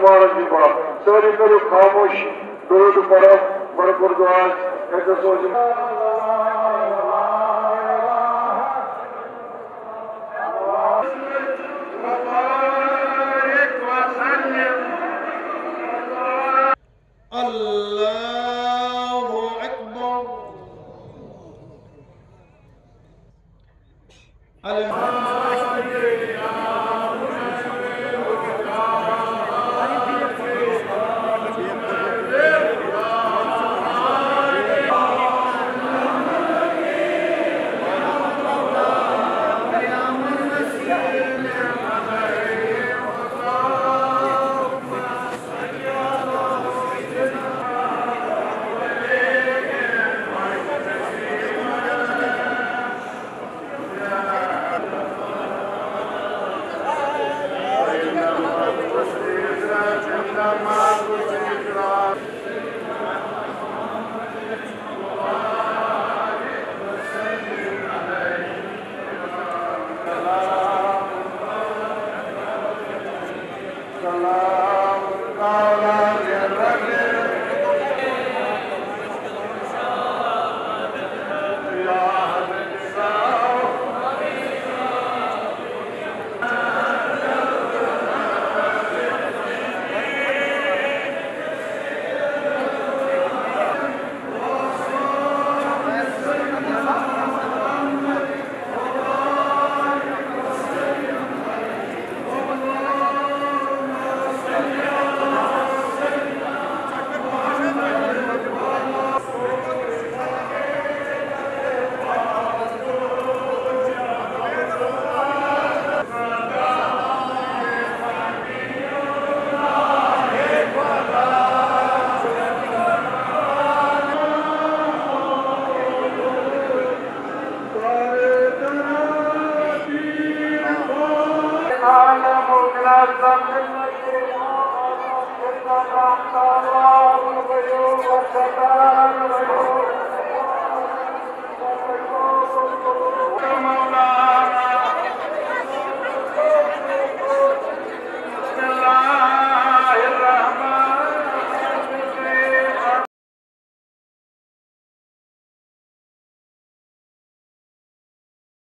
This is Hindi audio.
मुबारक भी पड़ा सारी करो खामोश। दरोद पड़ा भरपुर दुआज ऐसा सोच Allah.